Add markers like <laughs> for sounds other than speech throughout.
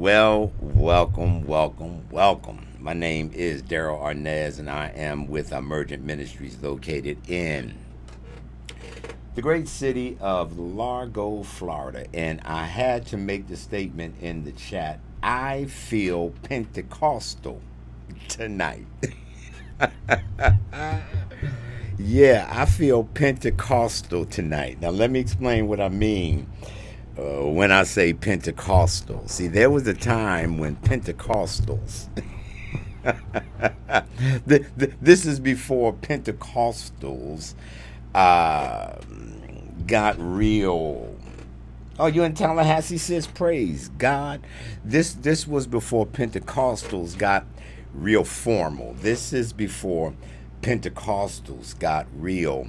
Well, welcome, welcome, welcome. My name is Daryl Arnez, and I am with Emergent Ministries located in the great city of Largo, Florida. And I had to make the statement in the chat I feel Pentecostal tonight. <laughs> yeah, I feel Pentecostal tonight. Now, let me explain what I mean uh, when I say Pentecostal. See, there was a time when Pentecostals. <laughs> the, the, this is before Pentecostals uh, got real. Oh, you in Tallahassee says praise God. This this was before Pentecostals got real formal. This is before Pentecostals got real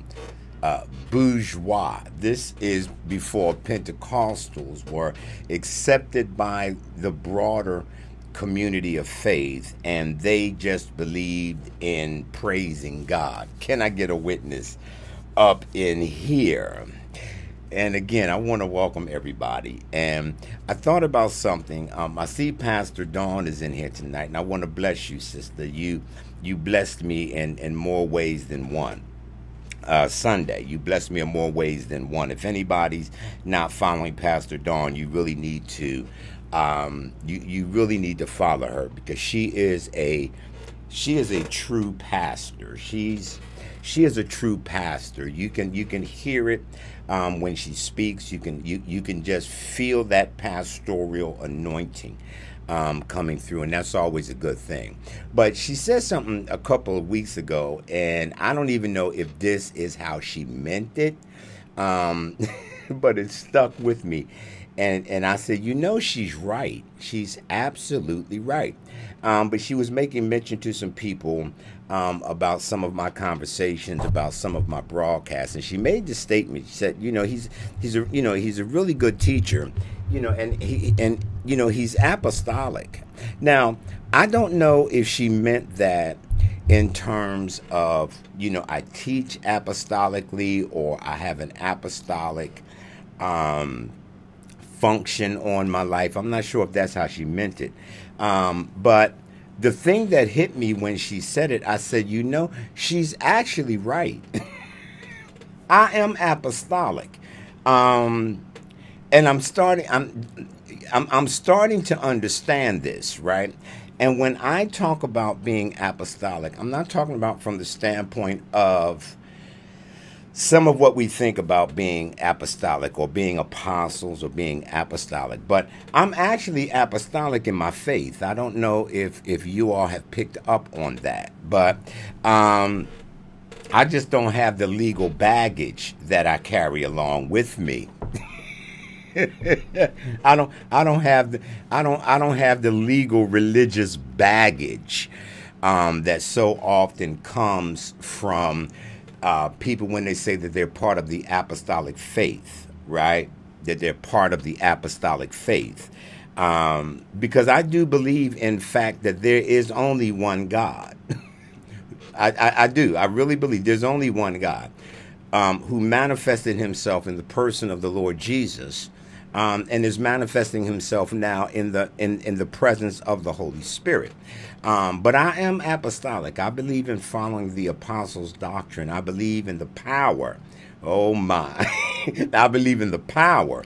uh, bourgeois. This is before Pentecostals were accepted by the broader community of faith and they just believed in praising God. Can I get a witness up in here? And again, I want to welcome everybody. And I thought about something. Um, I see Pastor Dawn is in here tonight, and I want to bless you, sister. You you blessed me in, in more ways than one uh, Sunday. You blessed me in more ways than one. If anybody's not following Pastor Dawn, you really need to. Um, you you really need to follow her because she is a she is a true pastor. She's she is a true pastor. You can you can hear it um, when she speaks. You can you you can just feel that pastoral anointing um, coming through, and that's always a good thing. But she said something a couple of weeks ago, and I don't even know if this is how she meant it, um, <laughs> but it stuck with me. And, and I said, you know, she's right. She's absolutely right. Um, but she was making mention to some people um, about some of my conversations, about some of my broadcasts, and she made the statement. She said, you know, he's he's a you know he's a really good teacher, you know, and he and you know he's apostolic. Now, I don't know if she meant that in terms of you know I teach apostolically or I have an apostolic um, function on my life. I'm not sure if that's how she meant it, um, but the thing that hit me when she said it, I said, you know, she's actually right. <laughs> I am apostolic. Um, and I'm starting I'm, I'm I'm starting to understand this, right? And when I talk about being apostolic, I'm not talking about from the standpoint of some of what we think about being apostolic or being apostles or being apostolic but i'm actually apostolic in my faith i don't know if if you all have picked up on that but um i just don't have the legal baggage that i carry along with me <laughs> <laughs> I don't I don't have the I don't I don't have the legal religious baggage um, that so often comes from uh, people when they say that they're part of the apostolic faith, right? That they're part of the apostolic faith. Um, because I do believe, in fact, that there is only one God. <laughs> I, I, I, do. I really believe there's only one God um, who manifested himself in the person of the Lord Jesus um, and is manifesting himself now in the in, in the presence of the Holy Spirit. Um, but I am apostolic. I believe in following the apostles' doctrine. I believe in the power. Oh my! <laughs> I believe in the power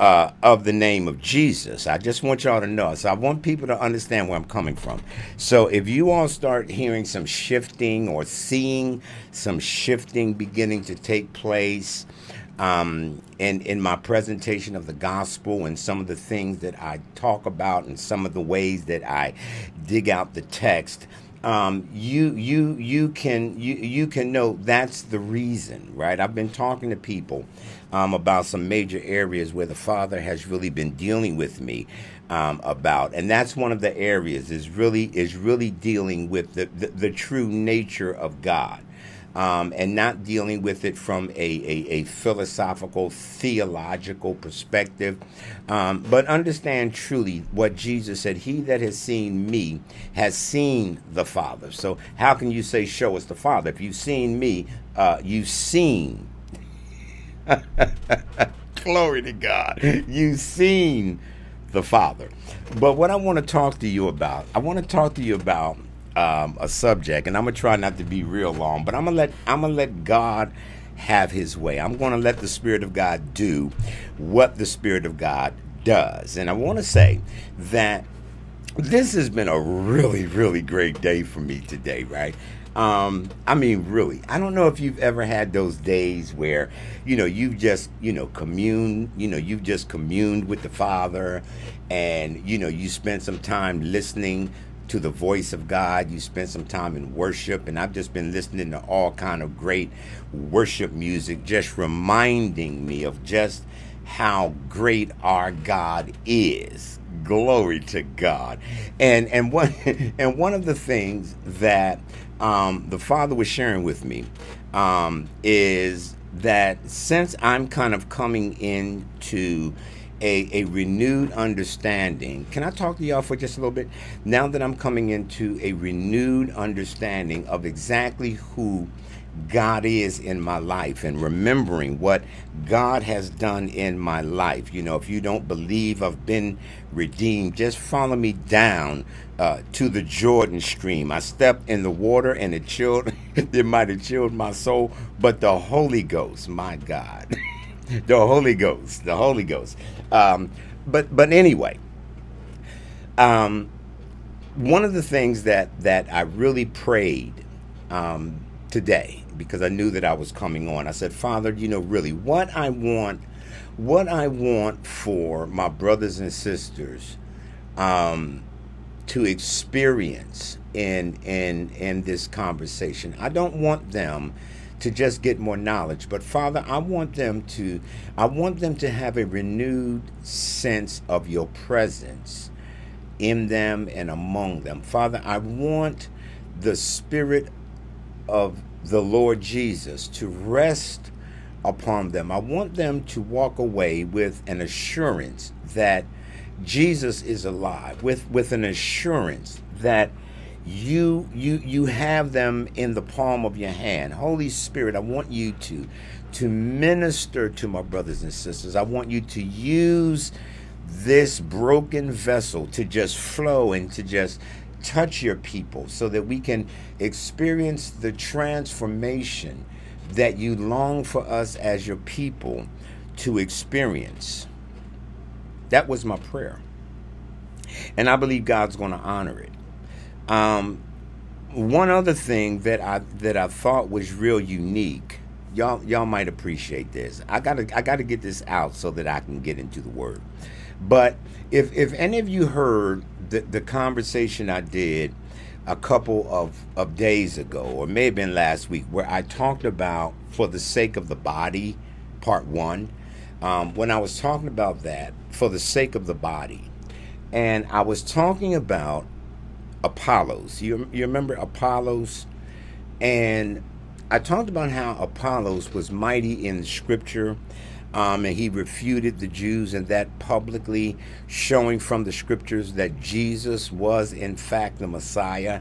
uh, of the name of Jesus. I just want y'all to know. So I want people to understand where I'm coming from. So if you all start hearing some shifting or seeing some shifting beginning to take place, um, in, in my presentation of the gospel and some of the things that I talk about and some of the ways that I dig out the text, um, you you you can you you can know that's the reason, right? I've been talking to people um, about some major areas where the Father has really been dealing with me um, about, and that's one of the areas is really is really dealing with the, the, the true nature of God um, and not dealing with it from a, a, a philosophical, theological perspective, um, but understand truly what Jesus said He that has seen me has seen the Father. So, how can you say, Show us the Father? If you've seen me, uh, you've seen. <laughs> Glory to God. You've seen the Father. But what I want to talk to you about, I want to talk to you about um, a subject, and I'm gonna try not to be real long, but I'm gonna let I'm gonna let God have His way. I'm gonna let the Spirit of God do what the Spirit of God does, and I want to say that this has been a really really great day for me today, right? Um, I mean, really, I don't know if you've ever had those days where, you know, you've just, you know, commune, you know, you've just communed with the Father and, you know, you spent some time listening to the voice of God. You spent some time in worship, and I've just been listening to all kind of great worship music, just reminding me of just how great our God is. Glory to God. And and one <laughs> and one of the things that um, the father was sharing with me um, is that since I'm kind of coming into a, a renewed understanding, can I talk to y'all for just a little bit? Now that I'm coming into a renewed understanding of exactly who God is in my life and remembering what God has done in my life. You know, if you don't believe I've been redeemed, just follow me down uh, to the Jordan stream. I stepped in the water and it chilled, <laughs> it might have chilled my soul, but the Holy Ghost, my God, <laughs> the Holy Ghost, the Holy Ghost. Um, but but anyway, um, one of the things that that I really prayed um, today because I knew that I was coming on. I said, Father, you know, really, what I want, what I want for my brothers and sisters um, to experience in in in this conversation. I don't want them to just get more knowledge, but Father, I want them to I want them to have a renewed sense of your presence in them and among them. Father, I want the spirit of the Lord Jesus to rest upon them. I want them to walk away with an assurance that Jesus is alive, with, with an assurance that you you you have them in the palm of your hand. Holy Spirit, I want you to to minister to my brothers and sisters. I want you to use this broken vessel to just flow and to just touch your people so that we can experience the transformation that you long for us as your people to experience. That was my prayer. And I believe God's going to honor it. Um, one other thing that I that I thought was real unique, y'all y'all might appreciate this. I gotta I gotta get this out so that I can get into the word. But if if any of you heard the, the conversation I did a couple of, of days ago, or may have been last week, where I talked about for the sake of the body, part one. Um, when I was talking about that, for the sake of the body, and I was talking about Apollos. You, you remember Apollos? And I talked about how Apollos was mighty in scripture um, and he refuted the Jews and that publicly, showing from the scriptures that Jesus was, in fact, the Messiah.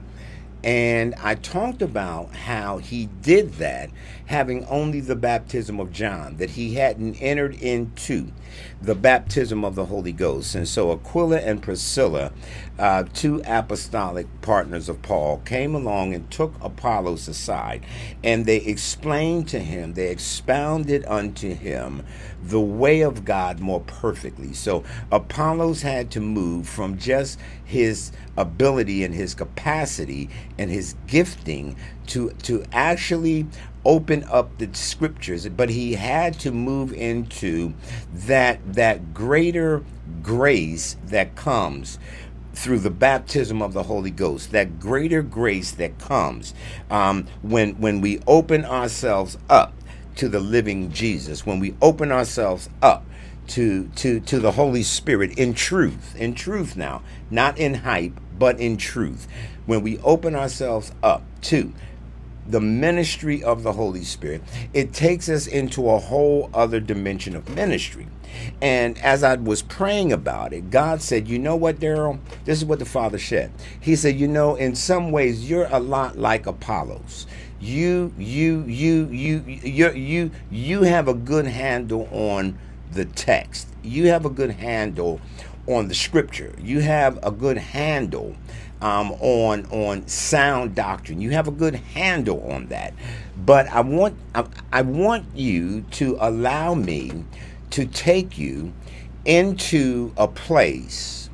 And I talked about how he did that having only the baptism of John, that he hadn't entered into the baptism of the Holy Ghost. And so Aquila and Priscilla, uh, two apostolic partners of Paul, came along and took Apollos aside and they explained to him, they expounded unto him the way of God more perfectly. So Apollos had to move from just his ability and his capacity and his gifting to to actually open up the scriptures but he had to move into that that greater grace that comes through the baptism of the Holy Ghost, that greater grace that comes um, when when we open ourselves up to the living Jesus, when we open ourselves up to to to the Holy Spirit in truth, in truth now, not in hype, but in truth, when we open ourselves up to the ministry of the Holy Spirit, it takes us into a whole other dimension of ministry. And as I was praying about it, God said, You know what, Daryl? This is what the Father said. He said, You know, in some ways, you're a lot like Apollos. You, you, you, you, you, you, you have a good handle on the text. You have a good handle on the scripture. You have a good handle um, on on sound doctrine. You have a good handle on that. But I want I, I want you to allow me to take you into a place.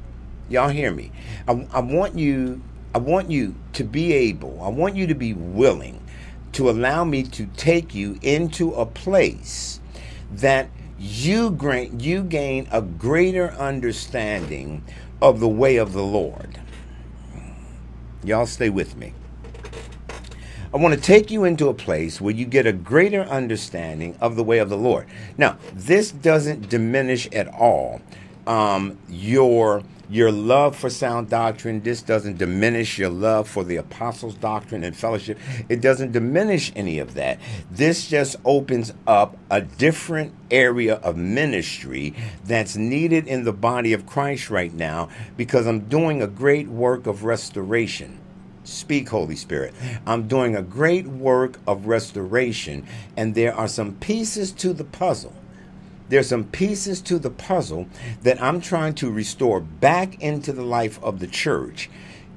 Y'all hear me? I, I want you I want you to be able, I want you to be willing to allow me to take you into a place that you gain, you gain a greater understanding of the way of the Lord. Y'all stay with me. I want to take you into a place where you get a greater understanding of the way of the Lord. Now, this doesn't diminish at all um, your your love for sound doctrine. This doesn't diminish your love for the apostles' doctrine and fellowship. It doesn't diminish any of that. This just opens up a different area of ministry that's needed in the body of Christ right now because I'm doing a great work of restoration. Speak, Holy Spirit. I'm doing a great work of restoration, and there are some pieces to the puzzle there's some pieces to the puzzle that I'm trying to restore back into the life of the church.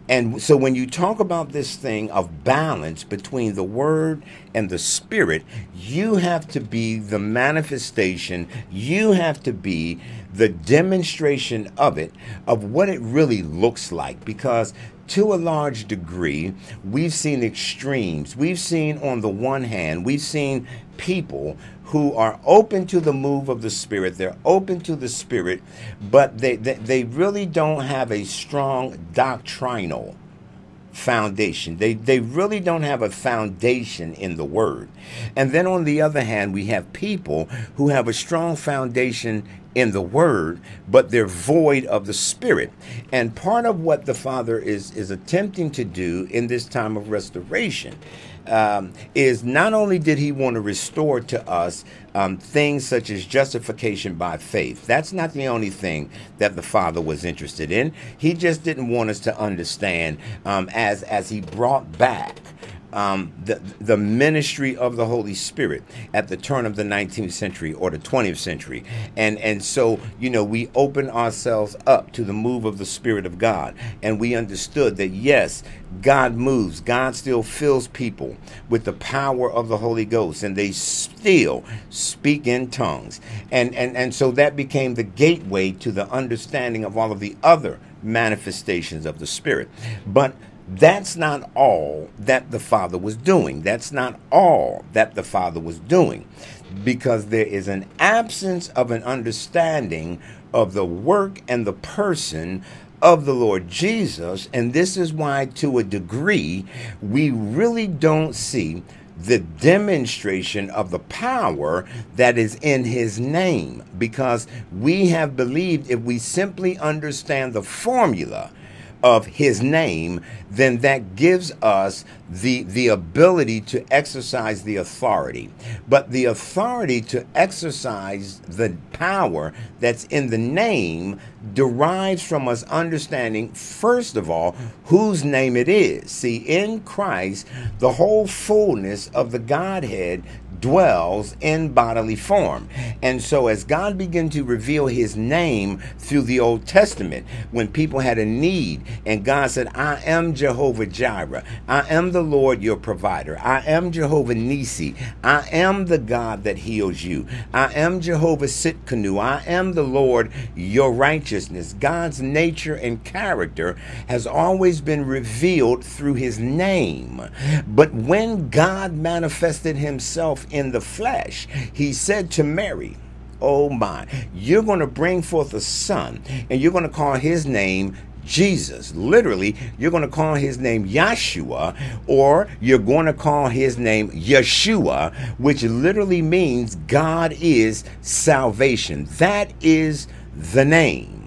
And so when you talk about this thing of balance between the word and the spirit, you have to be the manifestation, you have to be the demonstration of it, of what it really looks like. Because to a large degree, we've seen extremes. We've seen, on the one hand, we've seen people who are open to the move of the Spirit. They're open to the Spirit, but they, they, they really don't have a strong doctrinal foundation. They, they really don't have a foundation in the Word. And then on the other hand, we have people who have a strong foundation in the Word, but they're void of the Spirit. And part of what the Father is, is attempting to do in this time of restoration um, is not only did he want to restore to us um, things such as justification by faith. That's not the only thing that the Father was interested in. He just didn't want us to understand um, as as he brought back um, the, the ministry of the Holy Spirit at the turn of the 19th century or the 20th century. And, and so, you know, we open ourselves up to the move of the Spirit of God. And we understood that, yes, God moves. God still fills people with the power of the Holy Ghost. And they still speak in tongues. And, and, and so that became the gateway to the understanding of all of the other manifestations of the Spirit. But that's not all that the Father was doing. That's not all that the Father was doing. Because there is an absence of an understanding of the work and the person of the Lord Jesus. And this is why, to a degree, we really don't see the demonstration of the power that is in his name because we have believed if we simply understand the formula of his name, then that gives us the, the ability to exercise the authority. But the authority to exercise the power that's in the name derives from us understanding, first of all, whose name it is. See, in Christ, the whole fullness of the Godhead dwells in bodily form. And so, as God began to reveal his name through the Old Testament, when people had a need, and God said, I am Jehovah Jireh, I am the Lord your provider, I am Jehovah Nisi, I am the God that heals you, I am Jehovah Tsidkenu, I am the Lord your righteousness. God's nature and character has always been revealed through his name. But when God manifested himself in the flesh, he said to Mary, Oh my, you're going to bring forth a son, and you're going to call his name Jesus. Literally, you're going to call his name Yeshua, or you're going to call his name Yeshua, which literally means God is salvation. That is the name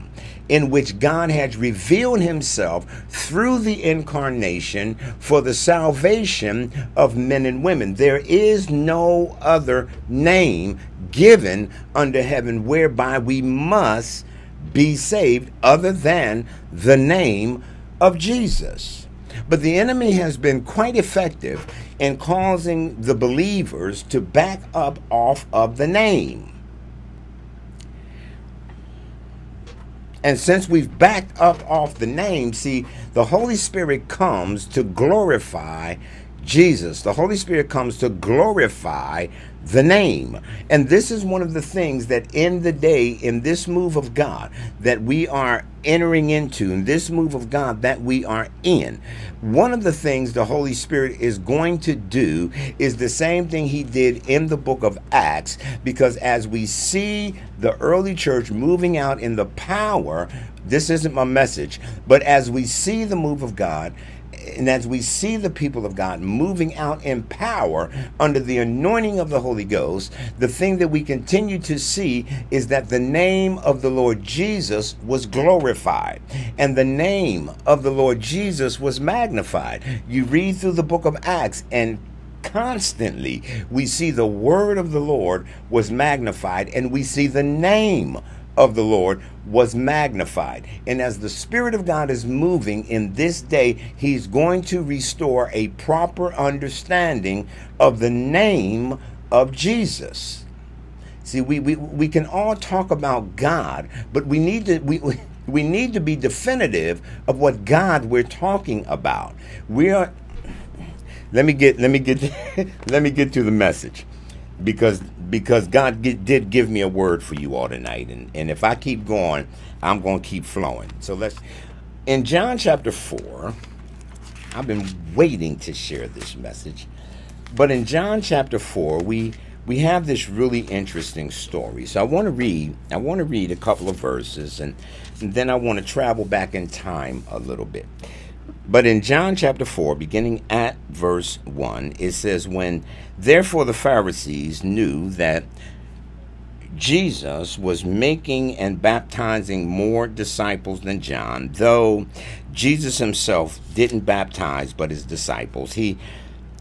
in which God has revealed himself through the incarnation for the salvation of men and women. There is no other name given under heaven whereby we must be saved other than the name of Jesus. But the enemy has been quite effective in causing the believers to back up off of the name. And since we've backed up off the name, see, the Holy Spirit comes to glorify Jesus. The Holy Spirit comes to glorify the name. And this is one of the things that in the day, in this move of God that we are entering into, in this move of God that we are in, one of the things the Holy Spirit is going to do is the same thing he did in the book of Acts, because as we see the early church moving out in the power, this isn't my message, but as we see the move of God, and as we see the people of God moving out in power under the anointing of the Holy Ghost, the thing that we continue to see is that the name of the Lord Jesus was glorified and the name of the Lord Jesus was magnified. You read through the book of Acts and constantly we see the word of the Lord was magnified and we see the name of the Lord was magnified. And as the Spirit of God is moving in this day, He's going to restore a proper understanding of the name of Jesus. See, we, we, we can all talk about God, but we need to we, we <laughs> we need to be definitive of what God we're talking about. We are let me get let me get <laughs> let me get to the message because because God did give me a word for you all tonight, and and if I keep going, I'm going to keep flowing. So let's in John chapter four. I've been waiting to share this message, but in John chapter four, we we have this really interesting story. So I want to read I want to read a couple of verses, and, and then I want to travel back in time a little bit. But in John chapter 4, beginning at verse 1, it says, When therefore the Pharisees knew that Jesus was making and baptizing more disciples than John, though Jesus himself didn't baptize but his disciples. He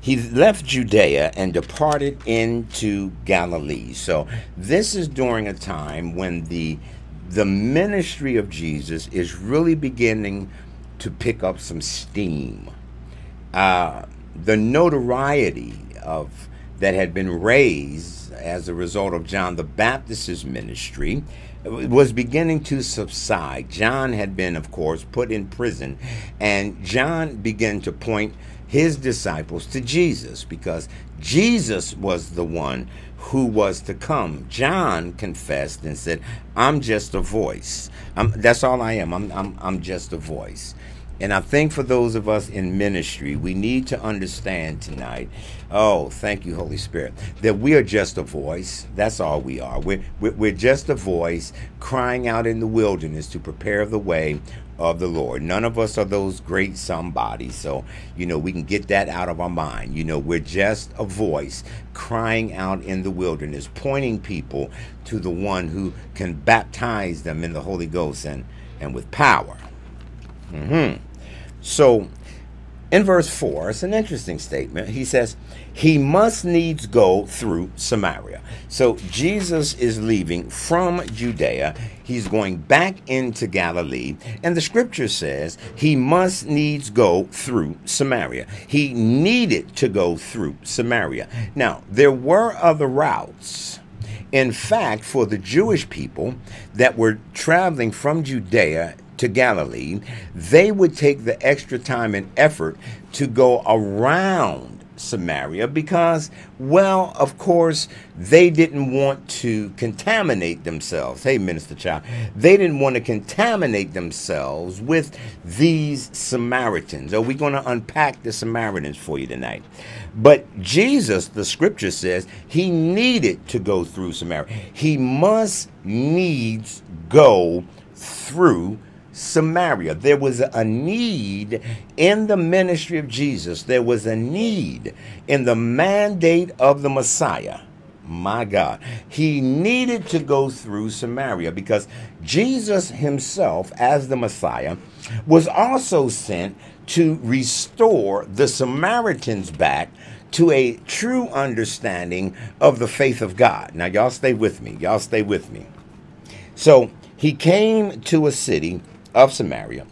he left Judea and departed into Galilee. So this is during a time when the the ministry of Jesus is really beginning to pick up some steam. Uh, the notoriety of that had been raised as a result of John the Baptist's ministry was beginning to subside. John had been, of course, put in prison, and John began to point his disciples to Jesus because Jesus was the one who was to come. John confessed and said, I'm just a voice. I'm, that's all I am. I'm, I'm, I'm just a voice. And I think for those of us in ministry, we need to understand tonight. Oh, thank you, Holy Spirit, that we are just a voice. That's all we are. We're, we're just a voice crying out in the wilderness to prepare the way of the Lord. None of us are those great somebodies. So, you know, we can get that out of our mind. You know, we're just a voice crying out in the wilderness, pointing people to the one who can baptize them in the Holy Ghost and, and with power. Mm-hmm. So, in verse 4, it's an interesting statement. He says, He must needs go through Samaria. So, Jesus is leaving from Judea. He's going back into Galilee. And the scripture says, He must needs go through Samaria. He needed to go through Samaria. Now, there were other routes. In fact, for the Jewish people that were traveling from Judea to Galilee, they would take the extra time and effort to go around Samaria because, well, of course, they didn't want to contaminate themselves. Hey, Minister Child, they didn't want to contaminate themselves with these Samaritans. Are we going to unpack the Samaritans for you tonight? But Jesus, the scripture says, he needed to go through Samaria. He must needs go through Samaria. There was a need in the ministry of Jesus, there was a need in the mandate of the Messiah. My God, he needed to go through Samaria because Jesus himself, as the Messiah, was also sent to restore the Samaritans back to a true understanding of the faith of God. Now, y'all stay with me. Y'all stay with me. So, he came to a city of Samaria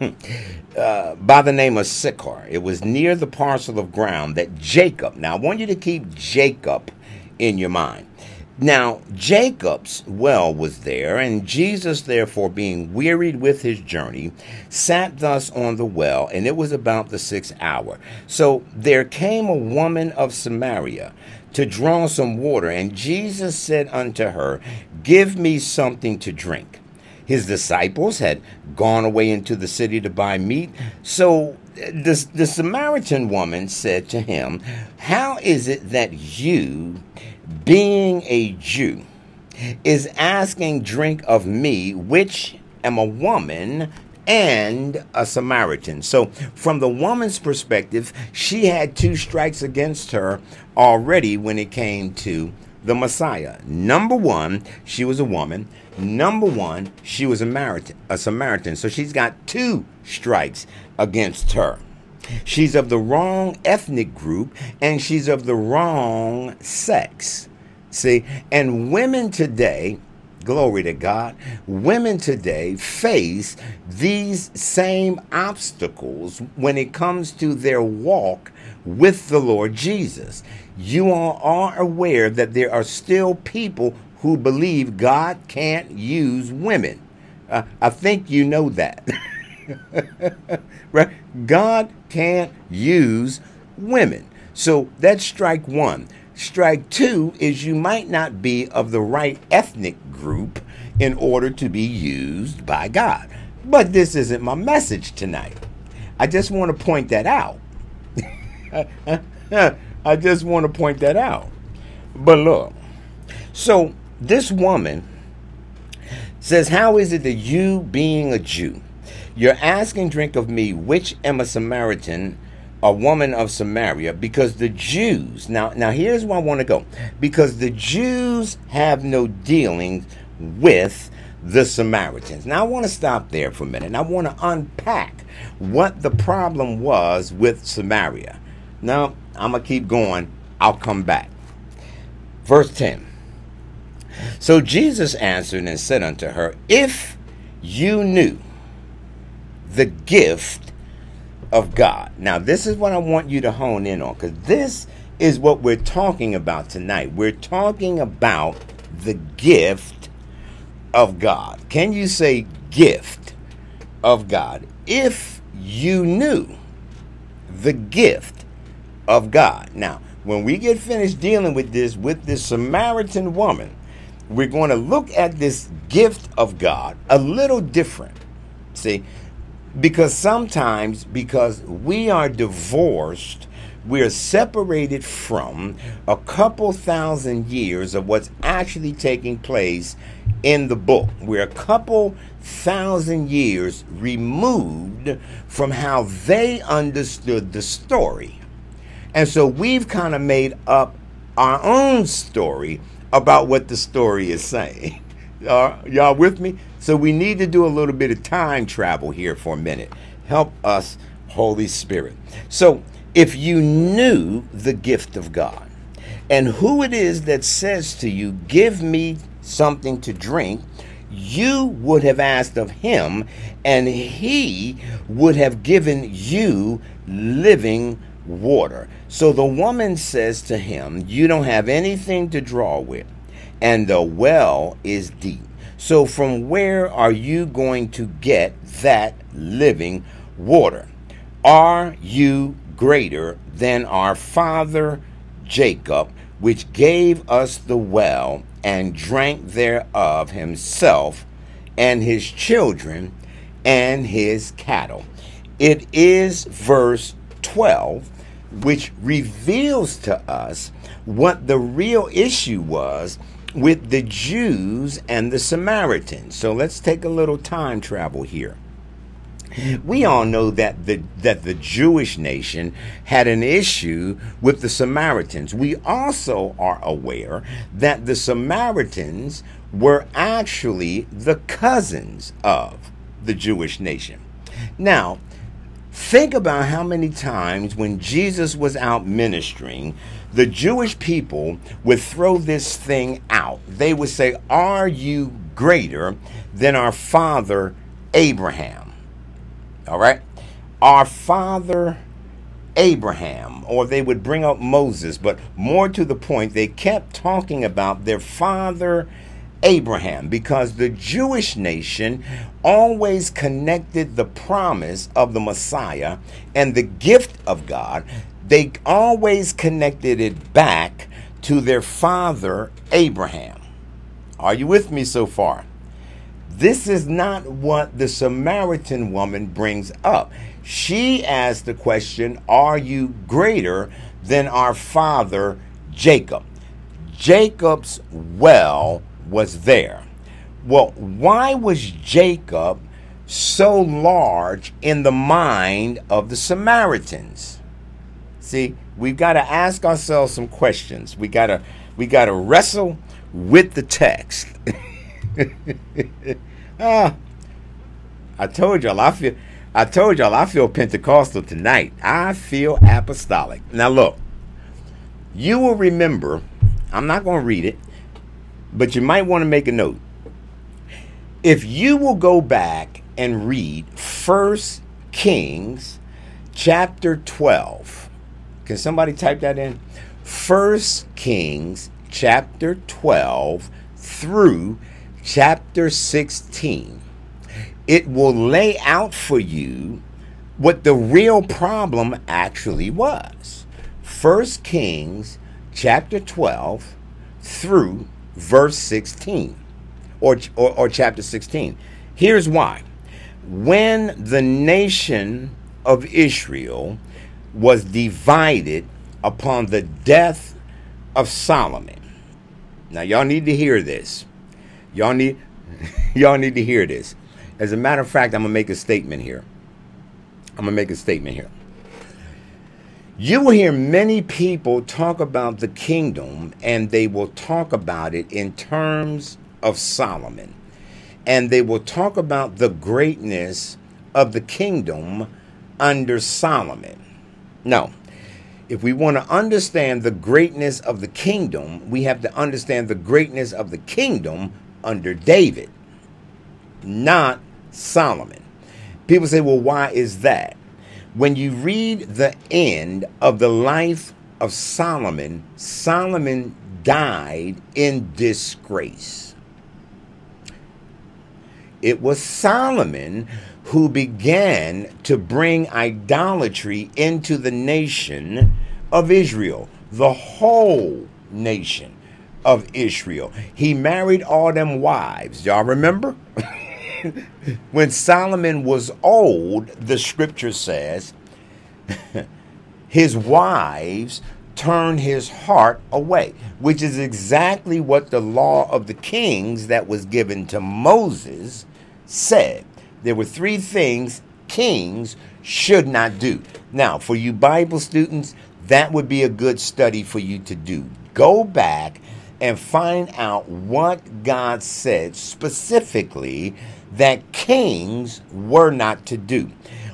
<clears throat> uh, by the name of Sychar. It was near the parcel of ground that Jacob, now I want you to keep Jacob in your mind. Now, Jacob's well was there, and Jesus, therefore, being wearied with his journey, sat thus on the well, and it was about the sixth hour. So there came a woman of Samaria to draw some water, and Jesus said unto her, Give me something to drink. His disciples had gone away into the city to buy meat, so the, the Samaritan woman said to him, How is it that you, being a Jew, is asking drink of me, which am a woman and a Samaritan. So, from the woman's perspective, she had two strikes against her already when it came to the Messiah. Number one, she was a woman. Number one, she was a Samaritan. A Samaritan. So she's got two strikes against her. She's of the wrong ethnic group and she's of the wrong sex. See, and women today, glory to God, women today face these same obstacles when it comes to their walk with the Lord Jesus. You all are aware that there are still people who believe God can't use women. Uh, I think you know that. <laughs> right? God can't use women. So that's strike one. Strike two is you might not be of the right ethnic group in order to be used by God. But this isn't my message tonight. I just want to point that out. <laughs> I just want to point that out. But look, so this woman says, How is it that you, being a Jew, you're asking drink of me, which am a Samaritan, a woman of Samaria, because the Jews, now, now here's where I want to go, because the Jews have no dealings with the Samaritans. Now, I want to stop there for a minute. And I want to unpack what the problem was with Samaria. Now, I'm going to keep going. I'll come back. Verse 10. So Jesus answered and said unto her, If you knew the gift of God. Now, this is what I want you to hone in on because this is what we're talking about tonight. We're talking about the gift of God. Can you say gift of God? If you knew the gift of God. Now, when we get finished dealing with this, with this Samaritan woman, we're going to look at this gift of God a little different. See, because sometimes, because we are divorced, we're separated from a couple thousand years of what's actually taking place in the book. We're a couple thousand years removed from how they understood the story. And so we've kind of made up our own story about what the story is saying. <laughs> Uh, y'all with me? So we need to do a little bit of time travel here for a minute. Help us, Holy Spirit. So if you knew the gift of God and who it is that says to you, Give me something to drink, you would have asked of him, and he would have given you living water. So the woman says to him, You don't have anything to draw with and the well is deep. So, from where are you going to get that living water? Are you greater than our father Jacob, which gave us the well and drank thereof himself and his children and his cattle? It is verse 12 which reveals to us what the real issue was with the Jews and the Samaritans. So let's take a little time travel here. We all know that the that the Jewish nation had an issue with the Samaritans. We also are aware that the Samaritans were actually the cousins of the Jewish nation. Now, Think about how many times when Jesus was out ministering, the Jewish people would throw this thing out. They would say, Are you greater than our father Abraham? All right? Our father Abraham or they would bring up Moses, but more to the point, they kept talking about their father Abraham because the Jewish nation always connected the promise of the Messiah and the gift of God, they always connected it back to their father Abraham. Are you with me so far? This is not what the Samaritan woman brings up. She asked the question Are you greater than our father Jacob? Jacob's well was there. Well, why was Jacob so large in the mind of the Samaritans? See, we've got to ask ourselves some questions. We got to we got to wrestle with the text. <laughs> ah, I told y'all I feel I told y'all I feel Pentecostal tonight. I feel apostolic. Now look, you will remember, I'm not going to read it, but you might want to make a note. If you will go back and read First Kings chapter 12. Can somebody type that in? First Kings chapter 12 through chapter 16. It will lay out for you what the real problem actually was. First Kings chapter 12 through verse 16 or, or, or chapter 16. Here's why. When the nation of Israel was divided upon the death of Solomon. Now y'all need to hear this. Y'all need <laughs> y'all need to hear this. As a matter of fact, I'm going to make a statement here. I'm going to make a statement here. You will hear many people talk about the kingdom, and they will talk about it in terms of Solomon. And they will talk about the greatness of the kingdom under Solomon. Now, If we want to understand the greatness of the kingdom, we have to understand the greatness of the kingdom under David, not Solomon. People say, well, why is that? When you read the end of the life of Solomon, Solomon died in disgrace. It was Solomon who began to bring idolatry into the nation of Israel, the whole nation of Israel. He married all them wives. Y'all remember? <laughs> when Solomon was old, the scripture says, <laughs> his wives turned his heart away, which is exactly what the law of the kings that was given to Moses said. There were three things kings should not do. Now, for you Bible students, that would be a good study for you to do. Go back and find out what God said specifically that kings were not to do.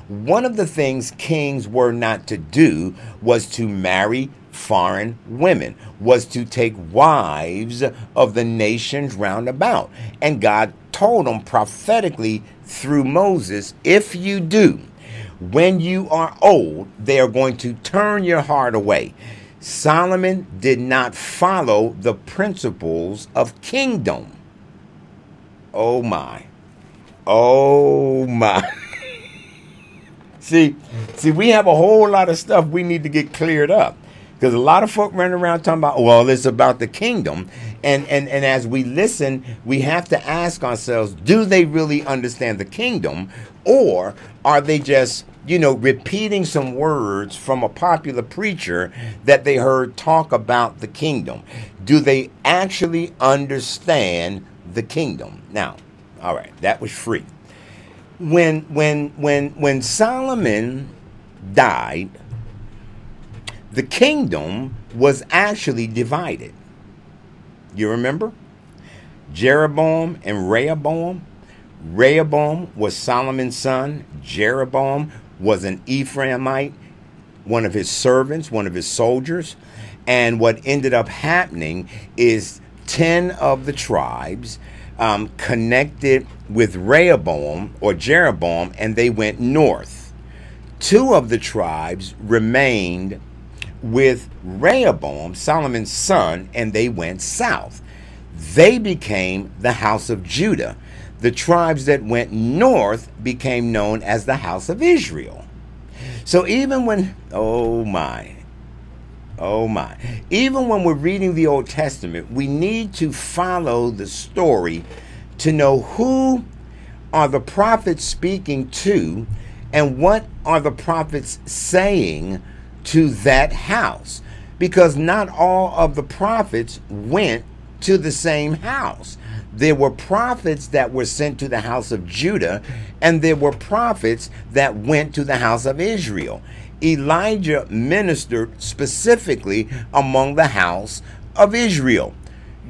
One of the things kings were not to do was to marry foreign women, was to take wives of the nations round about. And God told them prophetically through Moses, if you do, when you are old, they are going to turn your heart away. Solomon did not follow the principles of kingdom. Oh my. Oh my. <laughs> see, see, we have a whole lot of stuff we need to get cleared up. Because a lot of folk running around talking about, well, it's about the kingdom. And, and, and as we listen, we have to ask ourselves, do they really understand the kingdom? Or are they just, you know, repeating some words from a popular preacher that they heard talk about the kingdom? Do they actually understand the kingdom? Now, all right, that was free. When when when when Solomon died, the kingdom was actually divided. You remember? Jeroboam and Rehoboam. Rehoboam was Solomon's son. Jeroboam was an Ephraimite, one of his servants, one of his soldiers. And what ended up happening is 10 of the tribes um, connected with Rehoboam or Jeroboam, and they went north two of the tribes remained with Rehoboam, Solomon's son, and they went south. They became the house of Judah. The tribes that went north became known as the house of Israel. So even when, oh my, oh my, even when we're reading the Old Testament, we need to follow the story to know who are the prophets speaking to and what are the prophets saying to that house because not all of the prophets went to the same house. There were prophets that were sent to the house of Judah, and there were prophets that went to the house of Israel. Elijah ministered specifically among the house of Israel.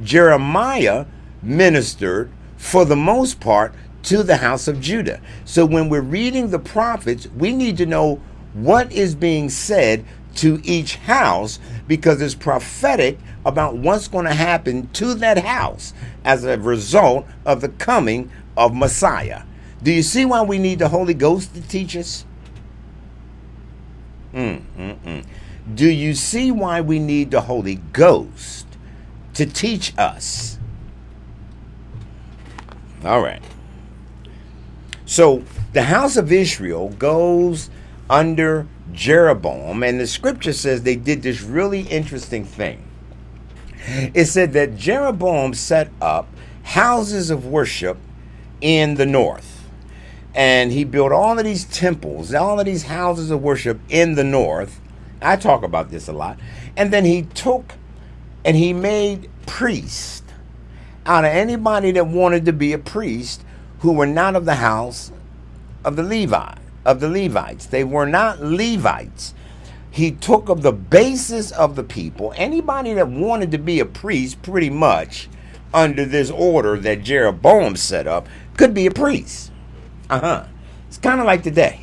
Jeremiah ministered, for the most part, to the house of Judah. So when we're reading the prophets, we need to know what is being said to each house because it's prophetic about what's going to happen to that house as a result of the coming of Messiah. Do you see why we need the Holy Ghost to teach us? Mm, mm, mm. Do you see why we need the Holy Ghost to teach us? All right. So the house of Israel goes under Jeroboam, and the scripture says they did this really interesting thing. It said that Jeroboam set up houses of worship in the north. And he built all of these temples, all of these houses of worship in the north. I talk about this a lot. And then he took and he made priests out of anybody that wanted to be a priest who were not of the house of the Levi of the Levites. They were not Levites. He took of the basis of the people, anybody that wanted to be a priest, pretty much under this order that Jeroboam set up, could be a priest. Uh huh. It's kind of like today.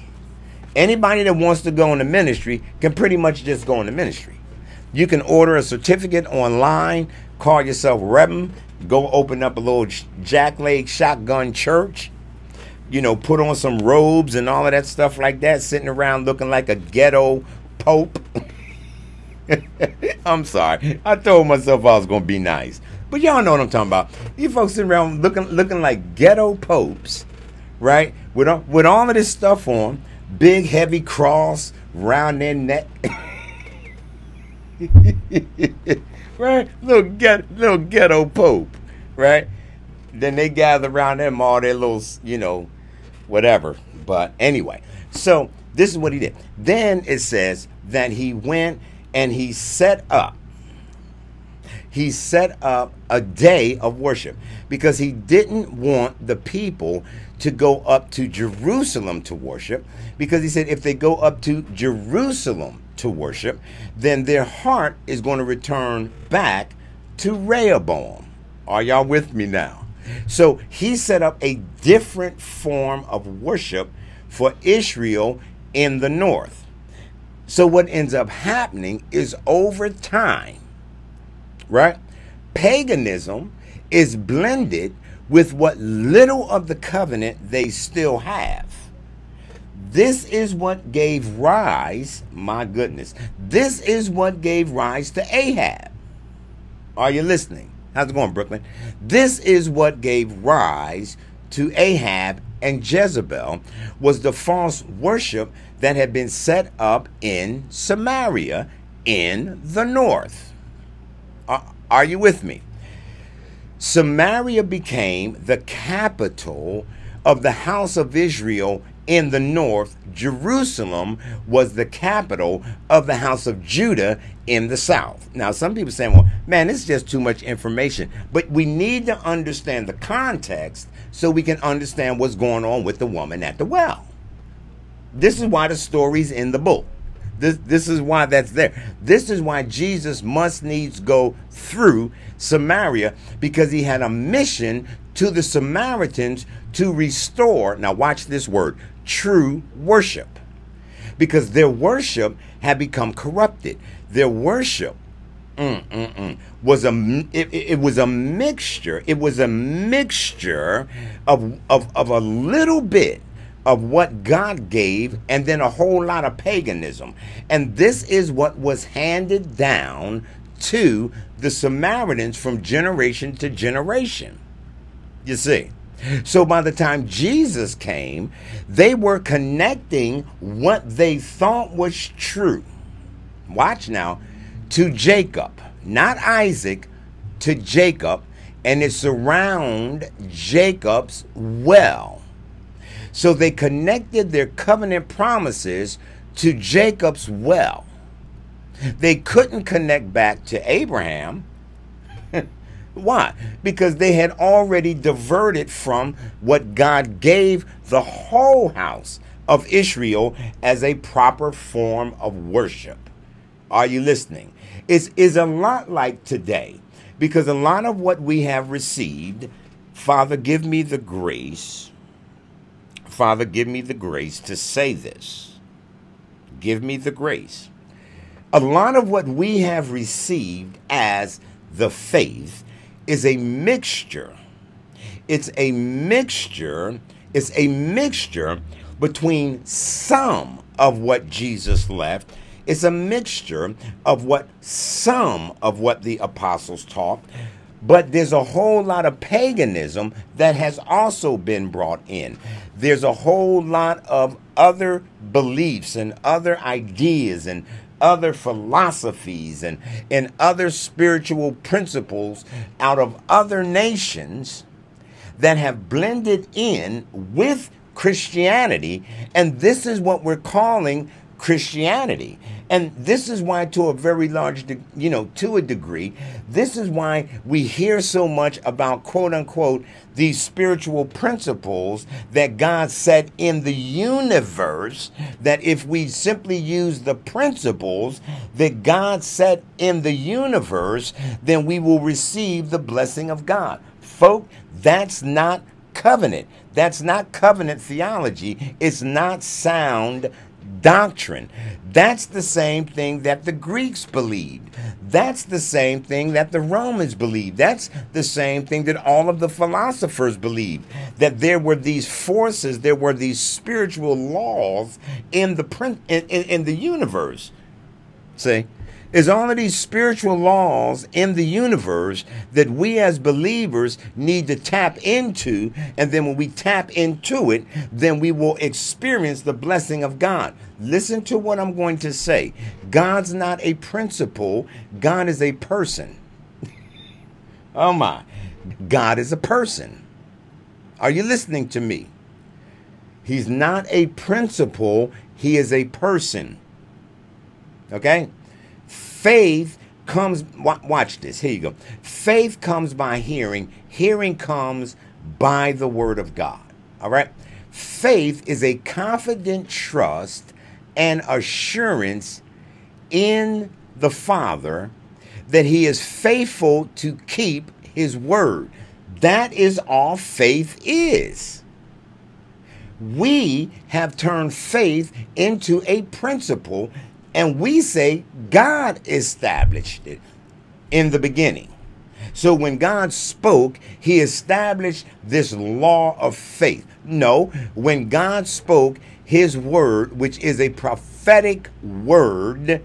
Anybody that wants to go into ministry can pretty much just go into ministry. You can order a certificate online, call yourself Reverend, go open up a little jackleg shotgun church, you know, put on some robes and all of that stuff like that, sitting around looking like a ghetto pope. <laughs> I'm sorry. I told myself I was gonna be nice. But y'all know what I'm talking about. You folks sitting around looking looking like ghetto popes, right? With all, with all of this stuff on, big heavy cross round their neck. <laughs> right? Little get little ghetto pope, right? Then they gather around them all their little, you know, whatever. But anyway, so this is what he did. Then it says that he went and he set up. He set up a day of worship because he didn't want the people to go up to Jerusalem to worship because he said if they go up to Jerusalem to worship, then their heart is going to return back to Rehoboam. Are y'all with me now? So he set up a different form of worship for Israel in the north. So what ends up happening is over time, right? Paganism is blended with what little of the covenant they still have. This is what gave rise, my goodness, this is what gave rise to Ahab. Are you listening? How's it going, Brooklyn? This is what gave rise to Ahab and Jezebel was the false worship that had been set up in Samaria in the north. Are, are you with me? Samaria became the capital of the house of Israel in the north, Jerusalem was the capital of the house of Judah in the south. Now, some people saying, well, man, is just too much information. But we need to understand the context so we can understand what's going on with the woman at the well. This is why the story's in the book. This, this is why that's there. This is why Jesus must needs go through Samaria because he had a mission to the Samaritans to restore. Now, watch this word true worship because their worship had become corrupted. Their worship mm, mm, mm, was a it, it, was a mixture. It was a mixture of, of of a little bit of what God gave and then a whole lot of paganism. And this is what was handed down to the Samaritans from generation to generation. You see. So by the time Jesus came, they were connecting what they thought was true. Watch now, to Jacob, not Isaac, to Jacob, and it's around Jacob's well. So they connected their covenant promises to Jacob's well. They couldn't connect back to Abraham. Why? Because they had already diverted from what God gave the whole house of Israel as a proper form of worship. Are you listening? It is a lot like today because a lot of what we have received, Father, give me the grace. Father, give me the grace to say this. Give me the grace. A lot of what we have received as the faith is a mixture. It's a mixture. It's a mixture between some of what Jesus left it's a mixture of what some of what the apostles taught, but there's a whole lot of paganism that has also been brought in. There's a whole lot of other beliefs and other ideas and other philosophies and, and other spiritual principles out of other nations that have blended in with Christianity. And this is what we're calling Christianity. And this is why, to a very large, de- you know, to a degree, this is why we hear so much about quote unquote these spiritual principles that God set in the universe. That if we simply use the principles that God set in the universe, then we will receive the blessing of God. Folk, that's not covenant. That's not covenant theology. It's not sound doctrine. That's the same thing that the Greeks believed. That's the same thing that the Romans believed. That's the same thing that all of the philosophers believed. That there were these forces, there were these spiritual laws in the in, in, in the universe. See? Is all of these spiritual laws in the universe that we as believers need to tap into. And then when we tap into it, then we will experience the blessing of God. Listen to what I'm going to say God's not a principle, God is a person. <laughs> oh my. God is a person. Are you listening to me? He's not a principle, he is a person. Okay? Faith comes, watch this, here you go. Faith comes by hearing, hearing comes by the word of God. All right? Faith is a confident trust and assurance in the Father that He is faithful to keep His word. That is all faith is. We have turned faith into a principle and we say God established it in the beginning. So when God spoke, he established this law of faith. No, when God spoke, his word, which is a prophetic word,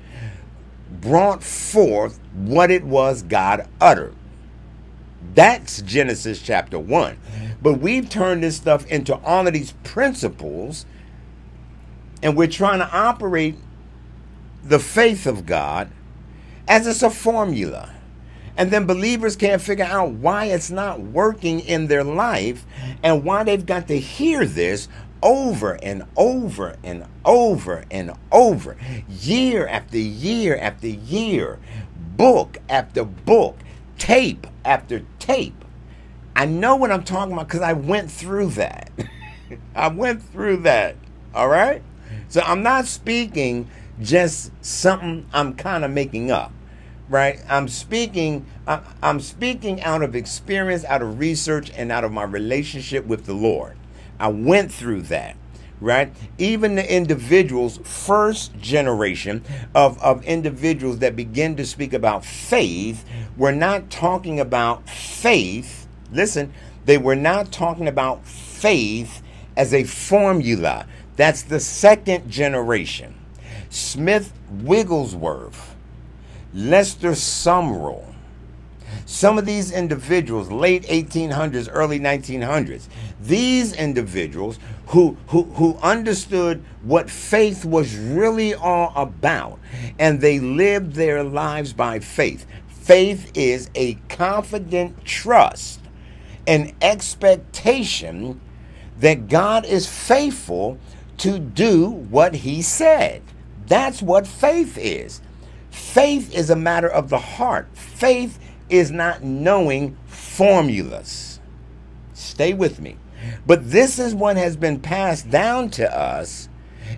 brought forth what it was God uttered. That's Genesis chapter 1. But we've turned this stuff into all of these principles, and we're trying to operate the faith of God as it's a formula. And then believers can't figure out why it's not working in their life and why they've got to hear this over and over and over and over, year after year after year, book after book, tape after tape. I know what I'm talking about because I went through that. <laughs> I went through that. All right? So I'm not speaking just something I'm kind of making up, right? I'm speaking I'm speaking out of experience, out of research and out of my relationship with the Lord. I went through that right? Even the individuals, first generation of, of individuals that begin to speak about faith, were not talking about faith. Listen, they were not talking about faith as a formula. That's the second generation. Smith Wigglesworth, Lester Sumrall, some of these individuals, late 1800s, early 1900s, these individuals who, who, who understood what faith was really all about, and they lived their lives by faith. Faith is a confident trust, an expectation that God is faithful to do what he said. That's what faith is. Faith is a matter of the heart. Faith is not knowing formulas. Stay with me. But this is what has been passed down to us,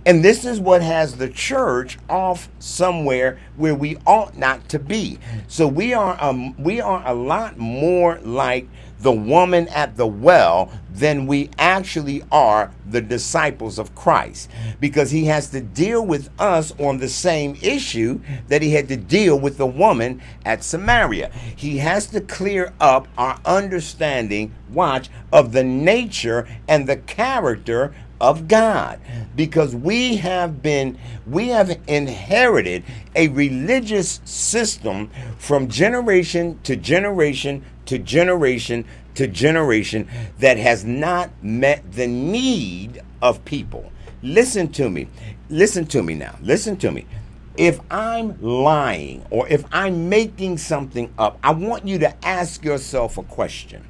and this is what has the church off somewhere where we ought not to be. So we are um, we are a lot more like the woman at the well then we actually are the disciples of Christ because he has to deal with us on the same issue that he had to deal with the woman at Samaria. He has to clear up our understanding, watch, of the nature and the character of God because we have been we have inherited a religious system from generation to generation to generation to generation that has not met the need of people. Listen to me. Listen to me now. Listen to me. If I'm lying or if I'm making something up, I want you to ask yourself a question.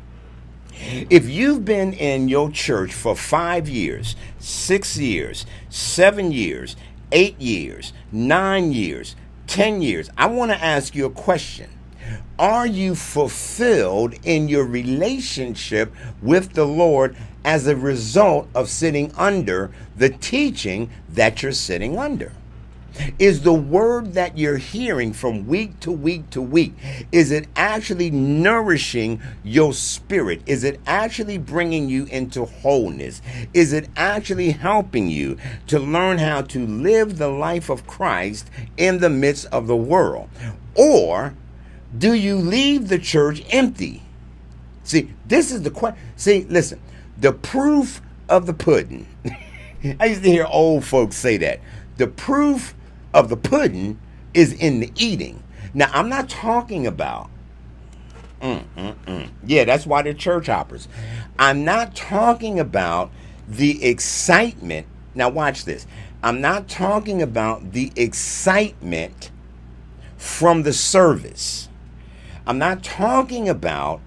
If you've been in your church for five years, six years, seven years, eight years, nine years, ten years, I want to ask you a question. Are you fulfilled in your relationship with the Lord as a result of sitting under the teaching that you're sitting under? Is the word that you're hearing from week to week to week, is it actually nourishing your spirit? Is it actually bringing you into wholeness? Is it actually helping you to learn how to live the life of Christ in the midst of the world? Or do you leave the church empty? See, this is the question. See, listen, the proof of the pudding. <laughs> I used to hear old folks say that. The proof of the pudding is in the eating. Now, I'm not talking about. Mm, mm, mm. Yeah, that's why they're church hoppers. I'm not talking about the excitement. Now, watch this. I'm not talking about the excitement from the service. I'm not talking about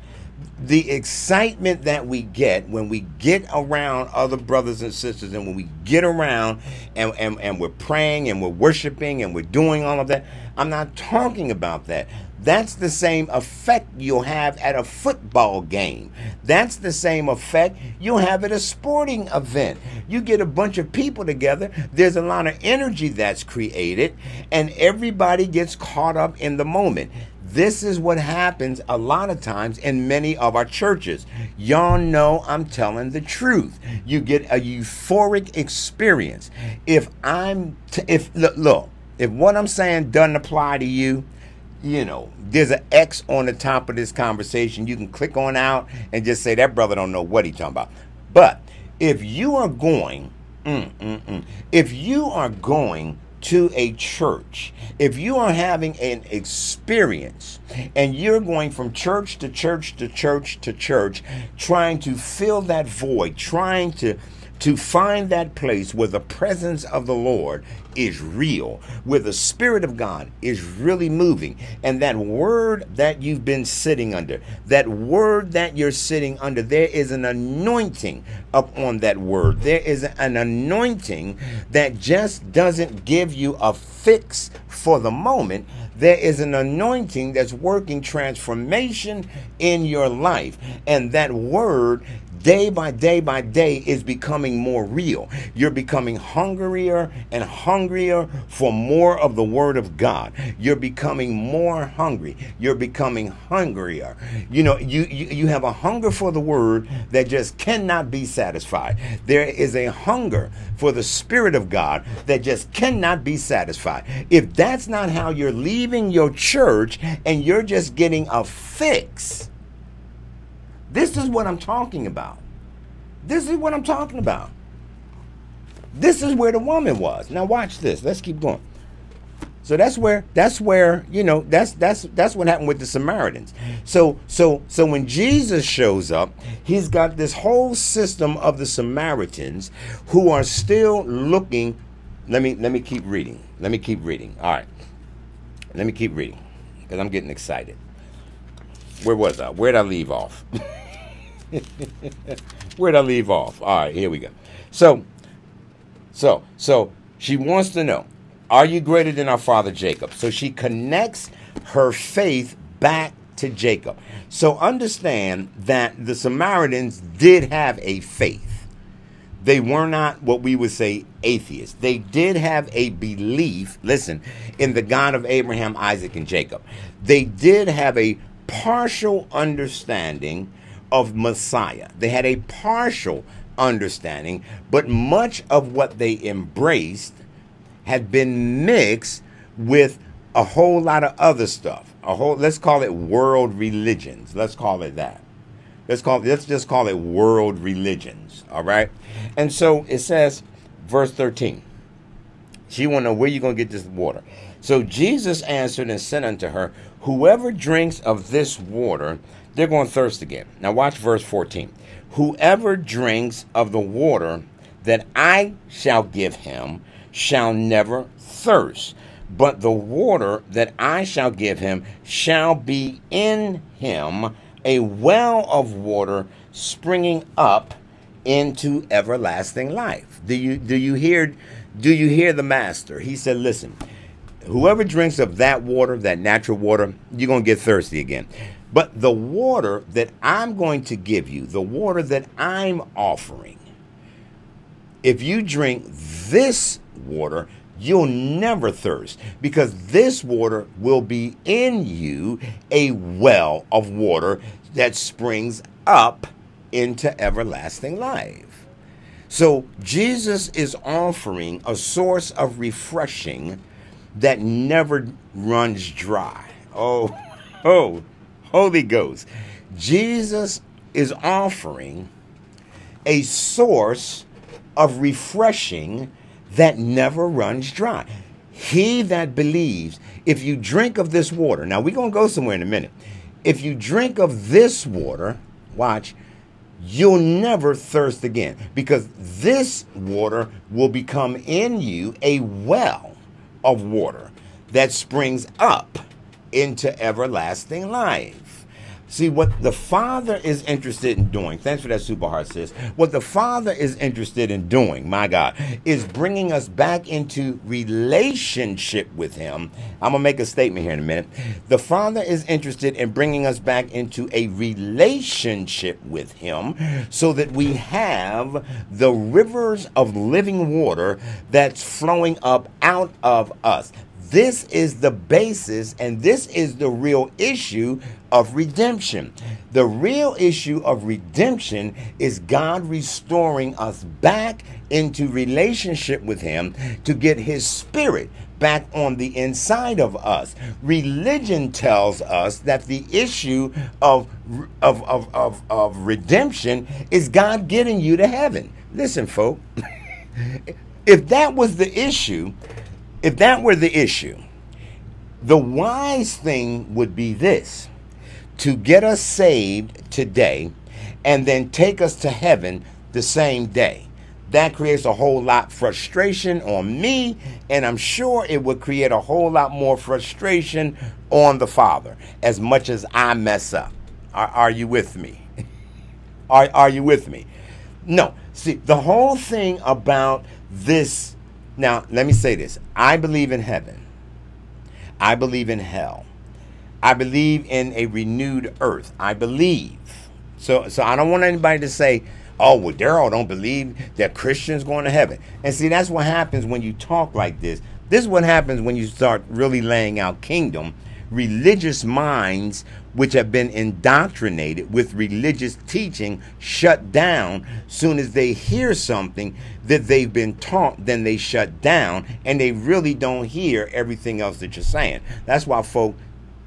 the excitement that we get when we get around other brothers and sisters and when we get around and, and, and we're praying and we're worshiping and we're doing all of that. I'm not talking about that. That's the same effect you'll have at a football game. That's the same effect you'll have at a sporting event. You get a bunch of people together, there's a lot of energy that's created, and everybody gets caught up in the moment. This is what happens a lot of times in many of our churches. Y'all know I'm telling the truth. You get a euphoric experience. If I'm, t- if look, look, if what I'm saying doesn't apply to you, you know, there's an X on the top of this conversation. You can click on out and just say that brother don't know what he's talking about. But if you are going, mm, mm, mm, if you are going to a church, if you are having an experience and you're going from church to church to church to church, trying to fill that void, trying to to find that place where the presence of the Lord is real, where the Spirit of God is really moving, and that word that you've been sitting under, that word that you're sitting under, there is an anointing upon that word. There is an anointing that just doesn't give you a fix for the moment. There is an anointing that's working transformation in your life, and that word day by day by day is becoming more real. You're becoming hungrier and hungrier for more of the Word of God. You're becoming more hungry. You're becoming hungrier. You know, you, you, you have a hunger for the Word that just cannot be satisfied. There is a hunger for the Spirit of God that just cannot be satisfied. If that's not how you're leaving your church and you're just getting a fix, this is what I'm talking about. This is what I'm talking about. This is where the woman was. Now watch this. Let's keep going. So that's where that's where you know that's that's that's what happened with the Samaritans. So so so when Jesus shows up, he's got this whole system of the Samaritans who are still looking. Let me let me keep reading. Let me keep reading. All right. Let me keep reading because I'm getting excited. Where was I? Where'd I leave off? Where'd I leave off? All right, here we go. So so so she wants to know are you greater than our father Jacob? So she connects her faith back to Jacob. So understand that the Samaritans did have a faith. They were not what we would say atheists. They did have a belief, listen, in the God of Abraham, Isaac, and Jacob. They did have a partial understanding of Messiah. They had a partial understanding, but much of what they embraced had been mixed with a whole lot of other stuff. A whole let's call it world religions. Let's call it that. Let's call let's just call it world religions. All right. And so it says, verse 13. She want to know where you gonna get this water. So Jesus answered and said unto her, Whoever drinks of this water, they're going to thirst again. Now watch verse 14. Whoever drinks of the water that I shall give him shall never thirst, but the water that I shall give him shall be in him a well of water springing up into everlasting life. Do you do you hear do you hear the master? He said, "Listen, whoever drinks of that water, that natural water, you're going to get thirsty again. But the water that I'm going to give you, the water that I'm offering, if you drink this water, you'll never thirst because this water will be in you a well of water that springs up into everlasting life. So Jesus is offering a source of refreshing that never runs dry. Oh, <laughs> oh, Holy Ghost. Jesus is offering a source of refreshing that never runs dry. He that believes, if you drink of this water, now we're going to go somewhere in a minute. If you drink of this water, watch, you'll never thirst again because this water will become in you a well of water that springs up into everlasting life. See, what the Father is interested in doing, thanks for that super heart, sis. What the Father is interested in doing, my God, is bringing us back into relationship with Him. I'm going to make a statement here in a minute. The Father is interested in bringing us back into a relationship with Him so that we have the rivers of living water that's flowing up out of us. This is the basis and this is the real issue of redemption. The real issue of redemption is God restoring us back into relationship with Him to get His Spirit back on the inside of us. Religion tells us that the issue of, of, of, of, of redemption is God getting you to heaven. Listen, folk, <laughs> if that was the issue, if that were the issue, the wise thing would be this to get us saved today and then take us to heaven the same day. That creates a whole lot frustration on me, and I'm sure it would create a whole lot more frustration on the Father as much as I mess up. Are, are you with me? <laughs> are, are you with me? No. See, the whole thing about this now, let me say this I believe in heaven, I believe in hell, I believe in a renewed earth. I believe. So, so I don't want anybody to say, oh, well, Daryl don't believe that Christians going to heaven. And see, that's what happens when you talk like this. This is what happens when you start really laying out kingdom. Religious minds which have been indoctrinated with religious teaching shut down soon as they hear something that they've been taught then they shut down and they really don't hear everything else that you're saying that's why folk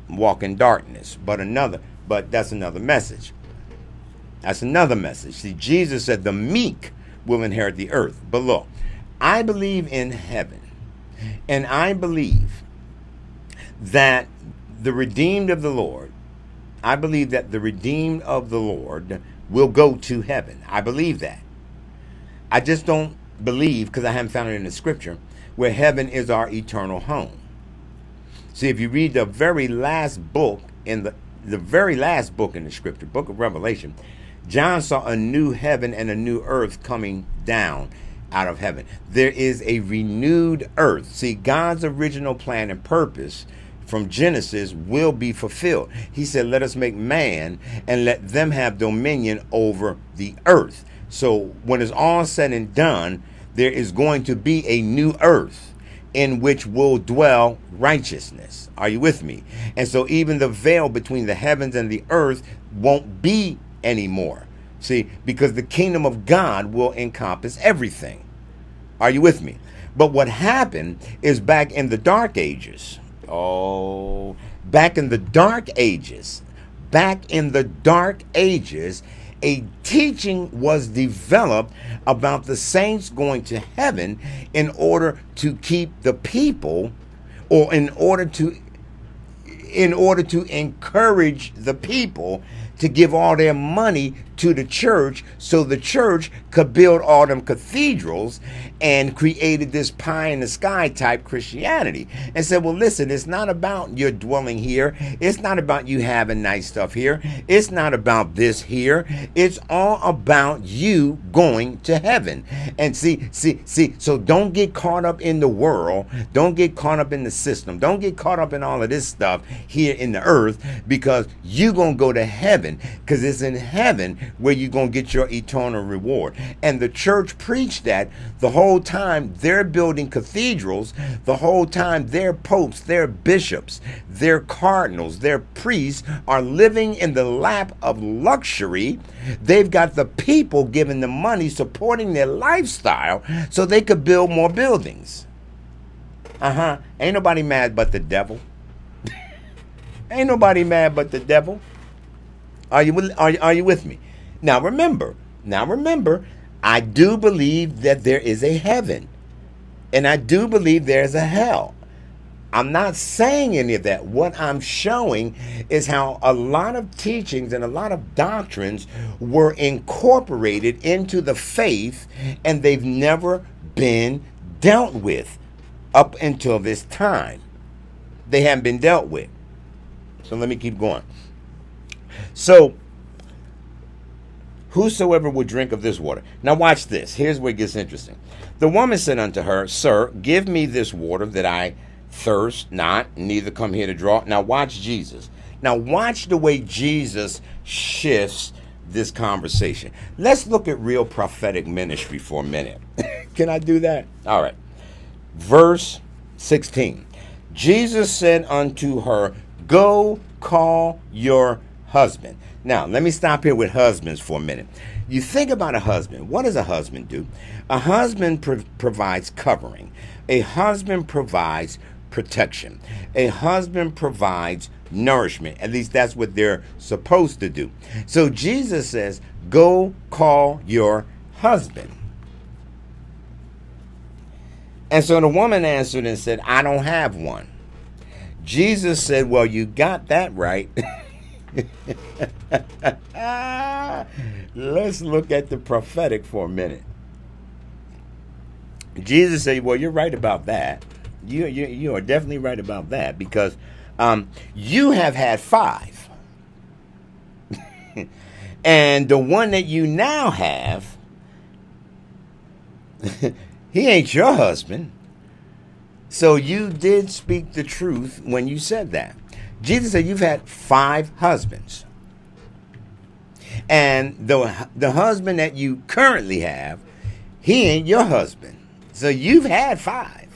walk in darkness but another but that's another message That's another message. See, Jesus said the meek will inherit the earth. But look, I believe in heaven. And I believe that the redeemed of the Lord, I believe that the redeemed of the Lord will go to heaven. I believe that. I just don't believe, because I haven't found it in the scripture, where heaven is our eternal home. See, if you read the very last book in the the very last book in the scripture, book of Revelation, John saw a new heaven and a new earth coming down out of heaven. There is a renewed earth. See, God's original plan and purpose from Genesis will be fulfilled. He said, Let us make man and let them have dominion over the earth. So when it's all said and done, there is going to be a new earth in which will dwell righteousness. Are you with me? And so even the veil between the heavens and the earth won't be anymore. See, because the kingdom of God will encompass everything. Are you with me? But what happened is back in the dark ages. Oh, back in the dark ages, back in the dark ages, a teaching was developed about the saints going to heaven in order to keep the people or in order to in order to encourage the people to give all their money to the church so the church could build all them cathedrals and created this pie in the sky type Christianity. And said, well, listen, it's not about your dwelling here. It's not about you having nice stuff here. It's not about this here. It's all about you going to heaven. And see, see, see, so don't get caught up in the world. Don't get caught up in the system. Don't get caught up in all of this stuff here in the earth because you're going to go to heaven because it's in heaven where you're going to get your eternal reward. And the church preached that the whole time they're building cathedrals, the whole time their popes, their bishops, their cardinals, their priests are living in the lap of luxury. They've got the people giving them money, supporting their lifestyle so they could build more buildings. Uh huh. Ain't nobody mad but the devil. <laughs> Ain't nobody mad but the devil. Are you, are, are you with me? Now remember, now remember, I do believe that there is a heaven. And I do believe there's a hell. I'm not saying any of that. What I'm showing is how a lot of teachings and a lot of doctrines were incorporated into the faith and they've never been dealt with up until this time. They haven't been dealt with. So let me keep going. So whosoever would drink of this water. Now, watch this. Here's where it gets interesting. The woman said unto her, Sir, give me this water that I thirst not, neither come here to draw. Now, watch Jesus. Now, watch the way Jesus shifts this conversation. Let's look at real prophetic ministry for a minute. <laughs> Can I do that? All right. Verse 16 Jesus said unto her, Go call your husband. Now, let me stop here with husbands for a minute. You think about a husband. What does a husband do? A husband pro- provides covering, a husband provides protection, a husband provides nourishment. At least that's what they're supposed to do. So Jesus says, Go call your husband. And so the woman answered and said, I don't have one. Jesus said, Well, you got that right. <laughs> <laughs> Let's look at the prophetic for a minute. Jesus said, "Well, you're right about that. You you, you are definitely right about that because um, you have had five, <laughs> and the one that you now have, <laughs> he ain't your husband. So you did speak the truth when you said that." Jesus said, You've had five husbands. And the, the husband that you currently have, he ain't your husband. So you've had five.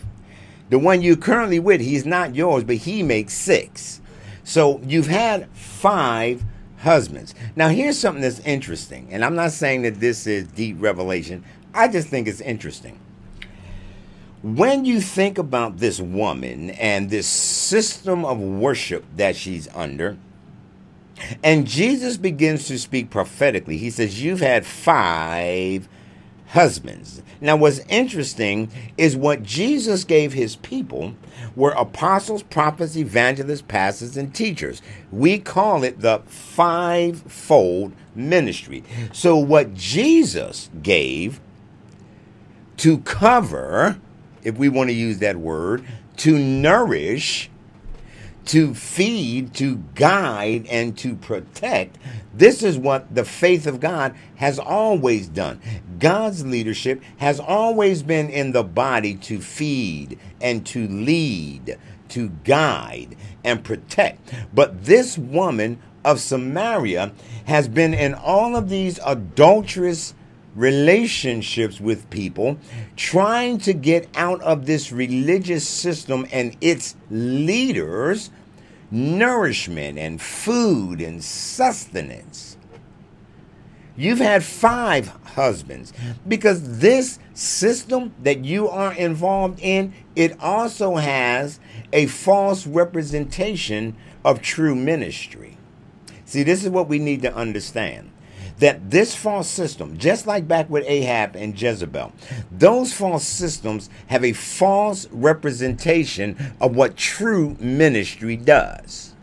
The one you're currently with, he's not yours, but he makes six. So you've had five husbands. Now, here's something that's interesting. And I'm not saying that this is deep revelation, I just think it's interesting when you think about this woman and this system of worship that she's under, And Jesus begins to speak prophetically. He says, You've had five husbands. Now, what's interesting is what Jesus gave his people were apostles, prophets, evangelists, pastors, and teachers. We call it the fivefold ministry. So, what Jesus gave to cover, if we want to use that word, to nourish, to feed, to guide, and to protect. This is what the faith of God has always done. God's leadership has always been in the body to feed and to lead, to guide and protect. But this woman of Samaria has been in all of these adulterous relationships with people, trying to get out of this religious system and its leaders nourishment and food and sustenance. You've had five husbands because this system that you are involved in it also has a false representation of true ministry. See, this is what we need to understand that this false system, just like back with Ahab and Jezebel, those false systems have a false representation of what true ministry does.